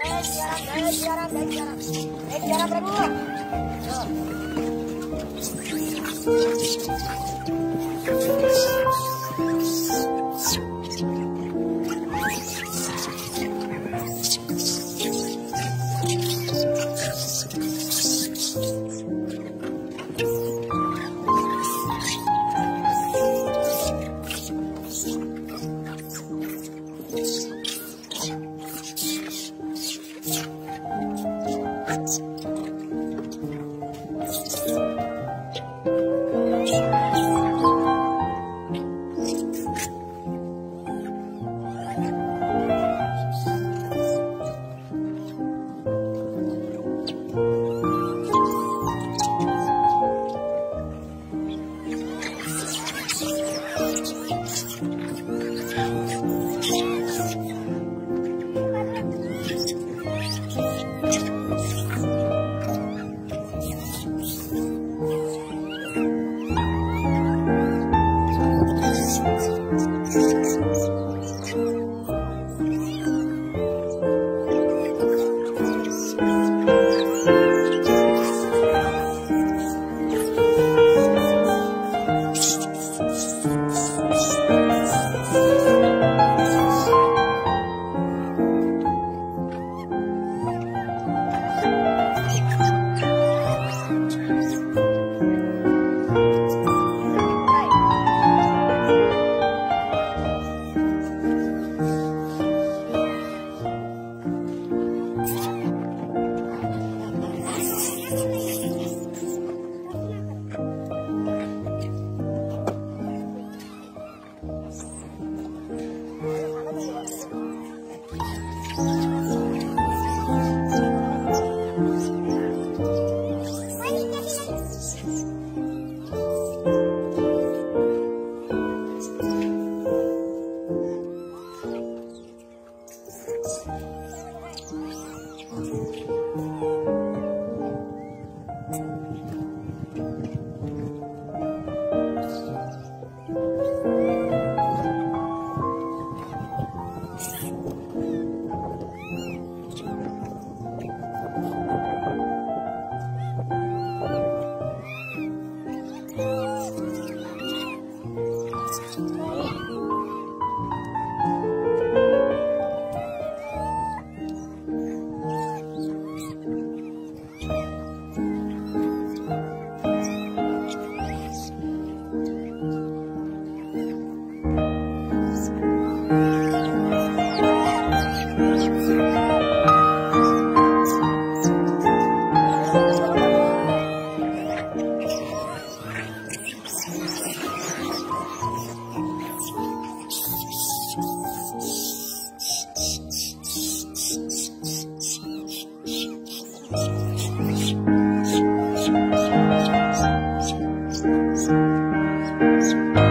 siaran, eh, siaran, eh, siaran, eh, siaran. Eh, siaran. Yo. podcast.